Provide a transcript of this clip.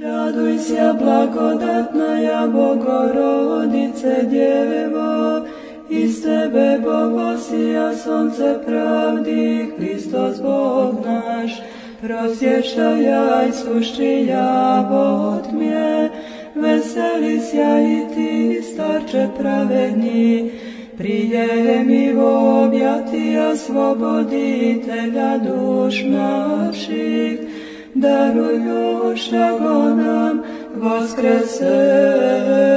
Raduj se, blagodatna Bogorodice, Djevo, iz Tebe Bogosija, sonce pravdi, Hristos Bog naš, prosječajaj sušči javot mje, veseli sja i ti, starče pravedni, prijemi u objatija sloboditelja duš naših, daruj još nam voskreseni.